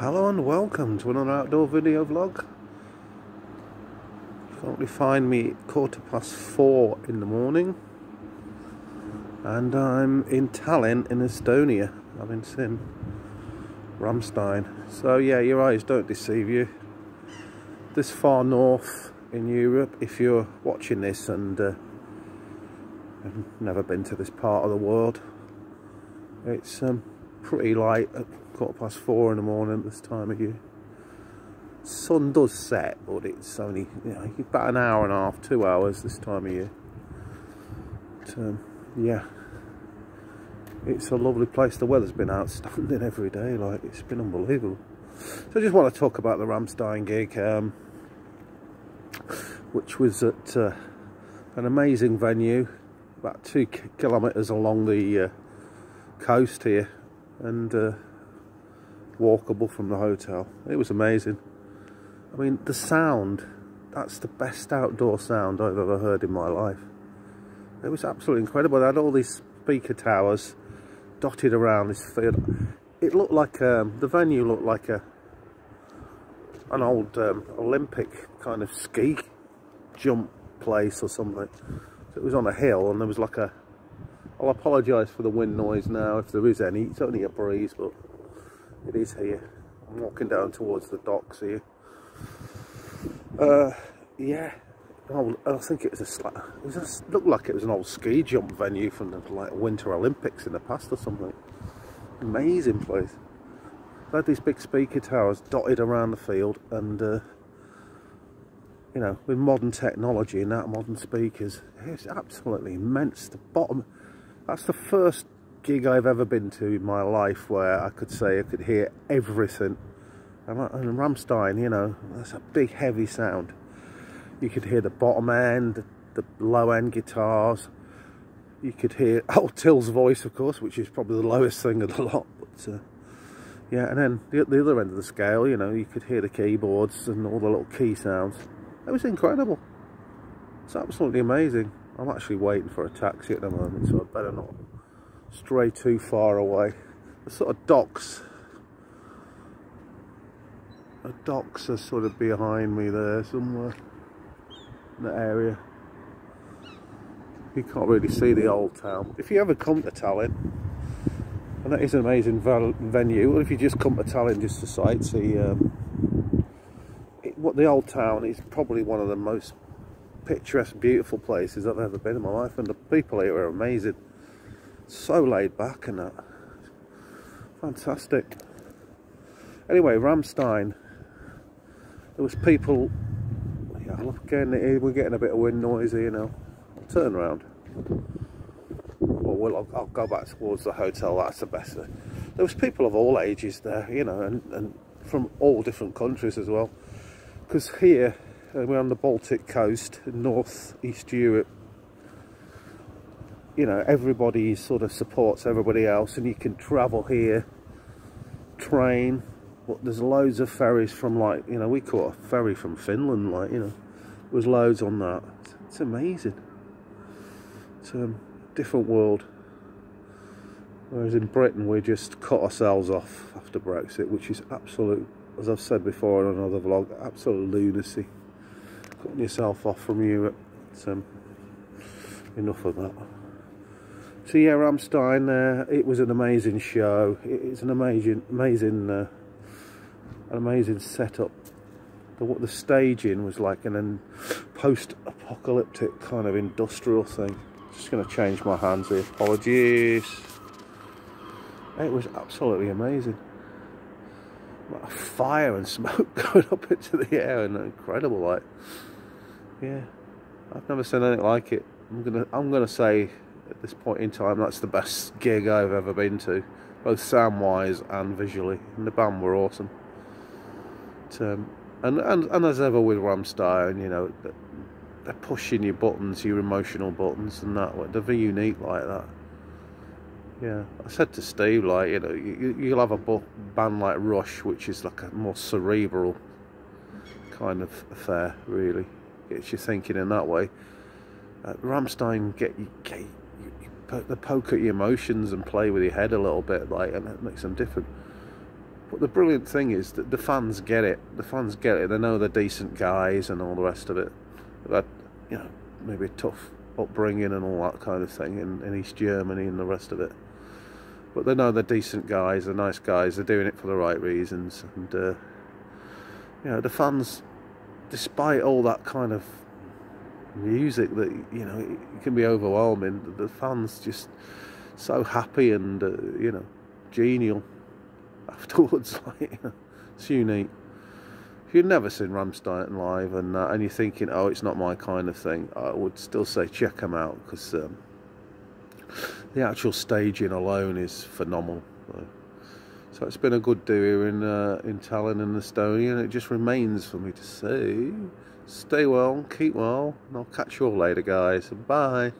Hello and welcome to another outdoor video vlog. You can Currently find me quarter past four in the morning and I'm in Tallinn in Estonia. I'm in Sin, Rammstein. So yeah, your eyes don't deceive you. This far north in Europe, if you're watching this and uh, have never been to this part of the world, it's um, pretty light at quarter past four in the morning this time of year. Sun does set, but it's only you know about an hour and a half, two hours this time of year. But, um, yeah, it's a lovely place. The weather's been outstanding every day, like it's been unbelievable. So I just want to talk about the Rammstein gig, um, which was at uh, an amazing venue, about two kilometres along the uh, coast here and uh, walkable from the hotel. It was amazing. I mean, the sound, that's the best outdoor sound I've ever heard in my life. It was absolutely incredible. They had all these speaker towers dotted around this field. It looked like, um, the venue looked like a an old um, Olympic kind of ski jump place or something. So it was on a hill and there was like a I'll apologise for the wind noise now if there is any. It's only a breeze, but it is here. I'm walking down towards the docks here. Uh, yeah. Oh, I think it was a, it was looked like it was an old ski jump venue from the like Winter Olympics in the past or something. Amazing place. They had these big speaker towers dotted around the field and uh, you know, with modern technology and that modern speakers, it's absolutely immense. The bottom that's the first gig I've ever been to in my life where I could say I could hear everything. And, and Rammstein, you know, that's a big heavy sound. You could hear the bottom end, the, the low end guitars. You could hear old Till's voice, of course, which is probably the lowest thing of the lot. But uh, yeah, and then the, the other end of the scale, you know, you could hear the keyboards and all the little key sounds. It was incredible. It's absolutely amazing. I'm actually waiting for a taxi at the moment, so I better not stray too far away. The sort of docks, the docks are sort of behind me there somewhere in the area. You can't really see the old town. If you ever come to Tallinn, and that is an amazing venue, or if you just come to Tallinn just to sightsee, um, it, what the old town is probably one of the most picturesque, beautiful places I've ever been in my life, and the people here are amazing. So laid back and that. Fantastic. Anyway, Rammstein. There was people. Yeah, look again. We're getting a bit of wind noise here now. Turn around. Well I'll, I'll, go back towards the hotel. That's the best. There was people of all ages there, you know, and, and from all different countries as well. Because here uh, we're on the Baltic coast, north east Europe. You know, everybody sort of supports everybody else, and you can travel here, train. But there's loads of ferries from like you know we caught a ferry from Finland, like you know, there was loads on that. It's, it's amazing. It's a different world. Whereas in Britain we just cut ourselves off after Brexit, which is absolute, as I've said before in another vlog, absolute lunacy cutting yourself off from Europe. So, um, enough of that. So yeah, Rammstein, uh, it was an amazing show. It's an amazing, amazing, uh, an amazing setup. The, what the staging was like an post-apocalyptic kind of industrial thing. Just going to change my hands here. Apologies. It was absolutely amazing. Fire and smoke going up into the air and incredible, like yeah, I've never seen anything like it. I'm gonna I'm gonna say at this point in time that's the best gig I've ever been to, both sound wise and visually. And the band were awesome. But, um, and, and and as ever with Rammstein, you know, they're pushing your buttons, your emotional buttons, and that. They're very unique like that. Yeah, I said to Steve, like, you know, you, you'll have a band like Rush, which is like a more cerebral kind of affair, really gets you thinking in that way. Uh, Rammstein get you, get you, you, they poke at your emotions and play with your head a little bit, like, and it makes them different. But the brilliant thing is that the fans get it. The fans get it. They know they're decent guys and all the rest of it. Had, you know, maybe a tough upbringing and all that kind of thing in, in East Germany and the rest of it. But they know they're decent guys, they're nice guys, they're doing it for the right reasons. And, uh, you know, the fans, despite all that kind of music that, you know, it can be overwhelming, the fans just so happy and, uh, you know, genial afterwards. like, it's unique. If you've never seen Rammstein live and uh, and you're thinking, oh, it's not my kind of thing, I would still say check them out because um, the actual staging alone is phenomenal. So, so it's been a good do here in uh, in Tallinn and Estonia, and it just remains for me to say, stay well, keep well, and I'll catch you all later, guys. Bye.